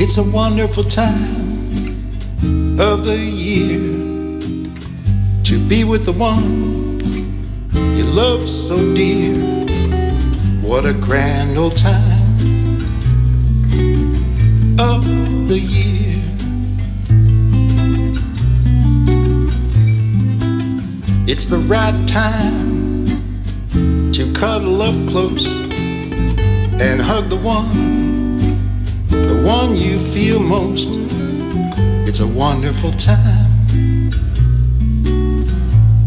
It's a wonderful time of the year to be with the one you love so dear. What a grand old time of the year. It's the right time to cuddle up close and hug the one the one you feel most. It's a wonderful time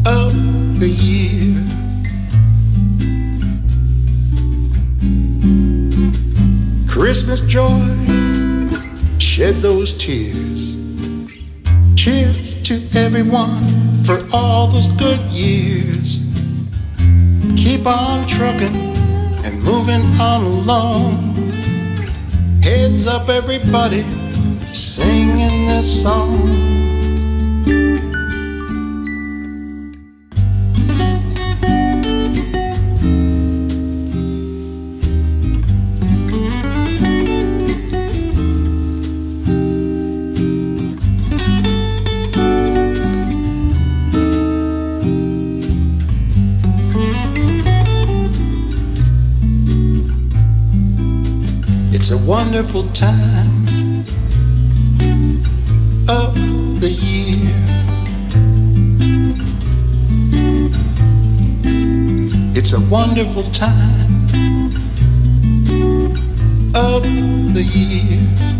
of the year. Christmas joy, shed those tears. Cheers to everyone for all those good years. Keep on trucking and moving on along. Heads up, everybody, singing this song. It's a wonderful time of the year. It's a wonderful time of the year.